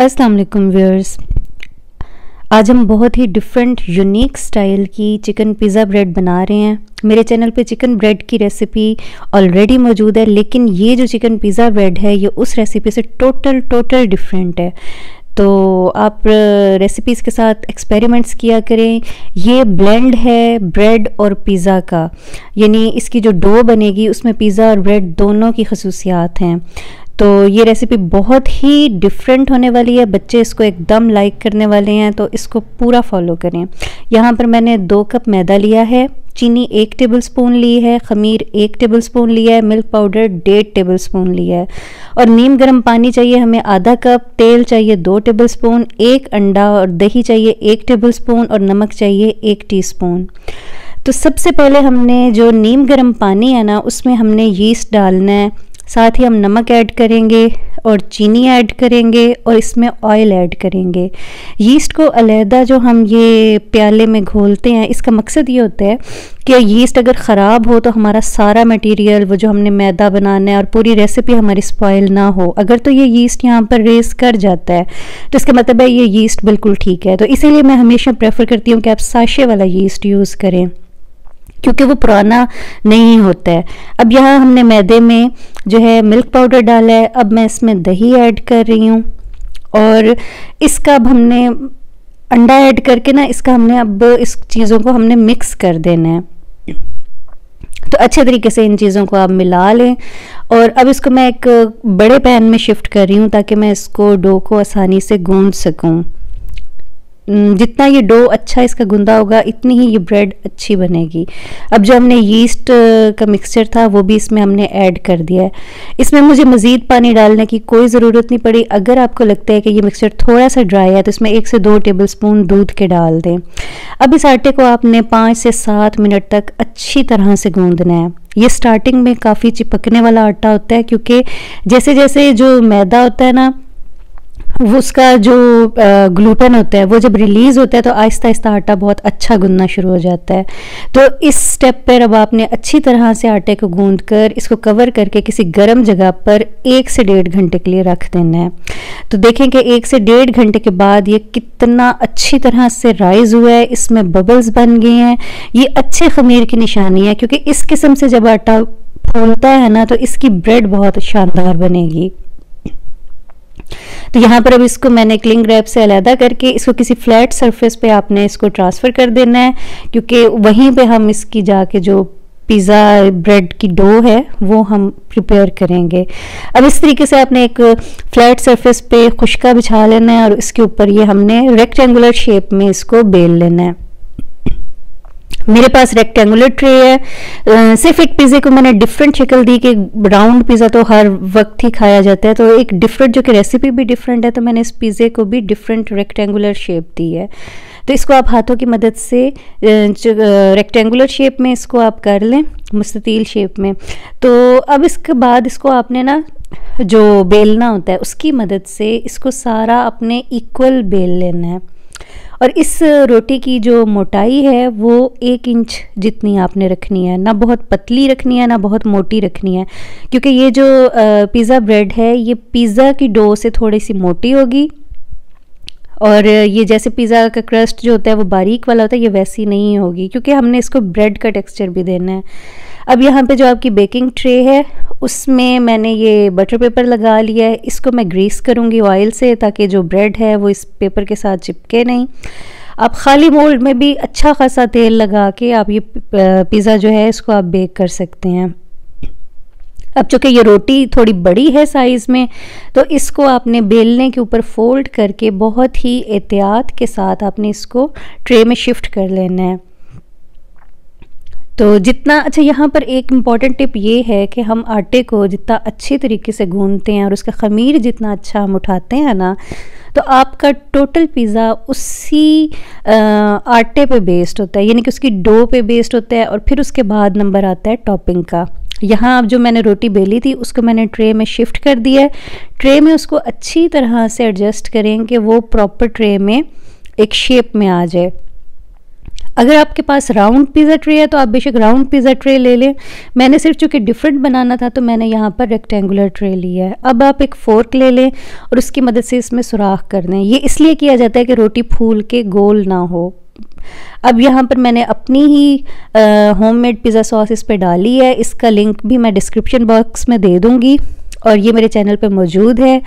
अस्सलाम वालेकुम व्यूअर्स। आज हम बहुत ही डिफरेंट यूनिक स्टाइल की चिकन पिज़्ज़ा ब्रेड बना रहे हैं। मेरे चैनल पे चिकन ब्रेड की रेसिपी ऑलरेडी मौजूद है, लेकिन ये जो चिकन पिज़्ज़ा ब्रेड है, ये उस रेसिपी से टोटल टोटल डिफरेंट है। तो आप रेसिपीज़ के साथ एक्सपेरिमेंट्स किया करें। ये ब्लेंड है ब्रेड और पिज़्ज़ा का। यानी इसकी जो डो बनेगी, उसमें पिज़्ज़ा और ब्रेड दोनों की खसूसियात हैं। तो ये रेसिपी बहुत ही डिफरेंट होने वाली है। बच्चे इसको एकदम लाइक करने वाले हैं तो इसको पूरा फॉलो करें। यहाँ पर मैंने दो कप मैदा लिया है। चीनी एक टेबल स्पून ली है, खमीर एक टेबल स्पून लिया है मिल्क पाउडर डेढ़ टेबल स्पून लिया है। और नीम गर्म पानी चाहिए, हमें आधा कप तेल चाहिए दो टेबल स्पून एक अंडा और दही चाहिए एक टेबल स्पून और नमक चाहिए एक टीस्पून तो सबसे पहले हमने जो नीम गर्म पानी है ना, उसमें हमने यीस्ट डालना है। साथ ही हम नमक ऐड करेंगे और चीनी ऐड करेंगे और इसमें ऑयल ऐड करेंगे। यीस्ट को अलहदा जो हम ये प्याले में घोलते हैं, इसका मकसद ये होता है कि यीस्ट अगर ख़राब हो तो हमारा सारा मटेरियल वो जो हमने मैदा बनाना है और पूरी रेसिपी हमारी स्पॉयल ना हो। अगर तो ये यीस्ट यहाँ पर रेस कर जाता है तो इसका मतलब है ये यीस्ट बिल्कुल ठीक है। तो इसीलिए मैं हमेशा प्रेफर करती हूँ कि आप साशे वाला यीस्ट यूज़ करें। क्योंकि वो पुराना नहीं होता है। अब यहाँ हमने मैदे में जो है मिल्क पाउडर डाला है। अब मैं इसमें दही ऐड कर रही हूँ। और इसका अब हमने अंडा ऐड करके ना, इसका हमने अब इस चीज़ों को हमने मिक्स कर देना है। तो अच्छे तरीके से इन चीज़ों को आप मिला लें। और अब इसको मैं एक बड़े पैन में शिफ्ट कर रही हूँ ताकि मैं इसको डो को आसानी से गूंद सकूँ। जितना ये डो अच्छा इसका गुंदा होगा, इतनी ही ये ब्रेड अच्छी बनेगी। अब जो हमने यीस्ट का मिक्सचर था, वो भी इसमें हमने ऐड कर दिया है। इसमें मुझे मज़ीद पानी डालने की कोई ज़रूरत नहीं पड़ी। अगर आपको लगता है कि ये मिक्सचर थोड़ा सा ड्राई है तो इसमें एक से दो टेबल स्पून दूध के डाल दें। अब इस आटे को आपने पाँच से सात मिनट तक अच्छी तरह से गूँधना है। ये स्टार्टिंग में काफ़ी चिपकने वाला आटा होता है, क्योंकि जैसे जैसे जो मैदा होता है ना उसका जो ग्लूटेन होता है, वो जब रिलीज़ होता है तो आहिस्ता आहिस्ता आटा बहुत अच्छा गूंदना शुरू हो जाता है। तो इस स्टेप पर अब आपने अच्छी तरह से आटे को गूंद कर इसको कवर करके किसी गर्म जगह पर एक से डेढ़ घंटे के लिए रख देना है। तो देखें कि एक से डेढ़ घंटे के बाद ये कितना अच्छी तरह से राइज हुआ है, इसमें बबल्स बन गए हैं। ये अच्छे खमीर की निशानी है, क्योंकि इस किस्म से जब आटा फूलता है ना तो इसकी ब्रेड बहुत शानदार बनेगी। तो यहाँ पर अब इसको मैंने क्लिंग रैप से अलहदा करके इसको किसी फ्लैट सरफेस पे आपने इसको ट्रांसफ़र कर देना है, क्योंकि वहीं पे हम इसकी जाके जो पिज़्ज़ा ब्रेड की डो है, वो हम प्रिपेयर करेंगे। अब इस तरीके से आपने एक फ्लैट सरफेस पे खुशका बिछा लेना है और इसके ऊपर ये हमने रेक्टेंगुलर शेप में इसको बेल लेना है। मेरे पास रेक्टेंगुलर ट्रे है। सिर्फ़ एक पिज़्ज़े को मैंने डिफरेंट शक्ल दी कि राउंड पिज़्ज़ा तो हर वक्त ही खाया जाता है। तो एक डिफरेंट जो कि रेसिपी भी डिफरेंट है तो मैंने इस पिज़्ज़े को भी डिफरेंट रेक्टेंगुलर शेप दी है। तो इसको आप हाथों की मदद से रेक्टेंगुलर शेप में इसको आप कर लें, मुस्ततील शेप में। तो अब इसके बाद इसको आपने ना जो बेलना होता है, उसकी मदद से इसको सारा अपने इक्वल बेल लेना है। और इस रोटी की जो मोटाई है, वो एक इंच जितनी आपने रखनी है। ना बहुत पतली रखनी है, ना बहुत मोटी रखनी है। क्योंकि ये जो पिज़्ज़ा ब्रेड है, ये पिज़्ज़ा की डो से थोड़ी सी मोटी होगी। और ये जैसे पिज़्ज़ा का क्रस्ट जो होता है, वो बारीक वाला होता है, ये वैसी नहीं होगी, क्योंकि हमने इसको ब्रेड का टेक्सचर भी देना है। अब यहाँ पे जो आपकी बेकिंग ट्रे है, उसमें मैंने ये बटर पेपर लगा लिया है। इसको मैं ग्रीस करूँगी ऑयल से, ताकि जो ब्रेड है, वो इस पेपर के साथ चिपके नहीं। आप खाली मोल्ड में भी अच्छा खासा तेल लगा के आप ये पिज़्ज़ा जो है, इसको आप बेक कर सकते हैं। अब चूँकि ये रोटी थोड़ी बड़ी है साइज़ में तो इसको आपने बेलने के ऊपर फोल्ड करके बहुत ही एहतियात के साथ आपने इसको ट्रे में शिफ्ट कर लेना है। तो जितना अच्छा यहाँ पर एक इंपॉर्टेंट टिप ये है कि हम आटे को जितना अच्छे तरीके से गूंदते हैं और उसका ख़मीर जितना अच्छा हम उठाते हैं ना तो आपका टोटल पिज़्ज़ा उसी आ, आटे पे बेस्ड होता है यानी कि उसकी डो पे बेस्ड होता है और फिर उसके बाद नंबर आता है टॉपिंग का। यहाँ अब जो मैंने रोटी बेली थी, उसको मैंने ट्रे में शिफ्ट कर दिया है। ट्रे में उसको अच्छी तरह से एडजस्ट करें कि वो प्रॉपर ट्रे में एक शेप में आ जाए। अगर आपके पास राउंड पिज़्ज़ा ट्रे है तो आप बेशक राउंड पिज़्ज़ा ट्रे ले लें। मैंने सिर्फ़ चूँकि डिफरेंट बनाना था तो मैंने यहाँ पर रेक्टेंगुलर ट्रे लिया है। अब आप एक फ़ोर्क ले लें और उसकी मदद से इसमें सुराख कर दें। ये इसलिए किया जाता है कि रोटी फूल के गोल ना हो। अब यहाँ पर मैंने अपनी ही होममेड पिज़्ज़ा सॉस इस पर डाली है। इसका लिंक भी मैं डिस्क्रिप्शन बॉक्स में दे दूँगी और ये मेरे चैनल पे मौजूद है।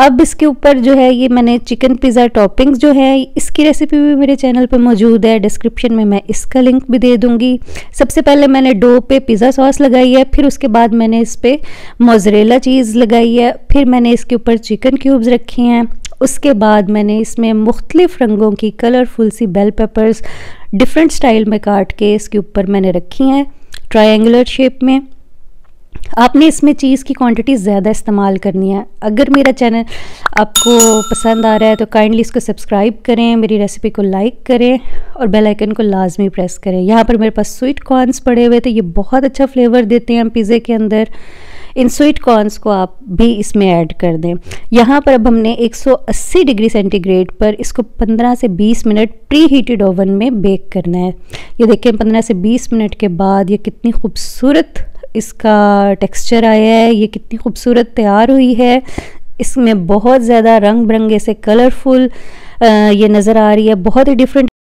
अब इसके ऊपर जो है, ये मैंने चिकन पिज़्ज़ा टॉपिंग्स जो है, इसकी रेसिपी भी मेरे चैनल पे मौजूद है। डिस्क्रिप्शन में मैं इसका लिंक भी दे दूँगी। सबसे पहले मैंने डो पे पिज़्ज़ा सॉस लगाई है, फिर उसके बाद मैंने इस पर मोजरेला चीज़ लगाई है, फिर मैंने इसके ऊपर चिकन क्यूब्स रखे हैं। उसके बाद मैंने इसमें मुख्तलिफ़ रंगों की कलरफुल सी बेल पेपर्स डिफरेंट स्टाइल में काट के इसके ऊपर मैंने रखी हैं ट्रायंगुलर शेप में। आपने इसमें चीज़ की क्वांटिटी ज़्यादा इस्तेमाल करनी है। अगर मेरा चैनल आपको पसंद आ रहा है तो काइंडली इसको सब्सक्राइब करें, मेरी रेसिपी को लाइक करें और बेल आइकन को लाजमी प्रेस करें। यहाँ पर मेरे पास स्वीट कॉर्नस पड़े हुए थे, ये बहुत अच्छा फ्लेवर देते हैं पिज़्ज़े के अंदर। इन स्वीट कॉर्नस को आप भी इसमें ऐड कर दें। यहाँ पर अब हमने 180 डिग्री सेंटीग्रेड पर इसको 15 से 20 मिनट प्री हीटेड ओवन में बेक करना है। ये देखें 15 से 20 मिनट के बाद ये कितनी खूबसूरत इसका टेक्सचर आया है, ये कितनी खूबसूरत तैयार हुई है। इसमें बहुत ज़्यादा रंग बिरंगे से कलरफुल ये नज़र आ रही है, बहुत ही डिफरेंट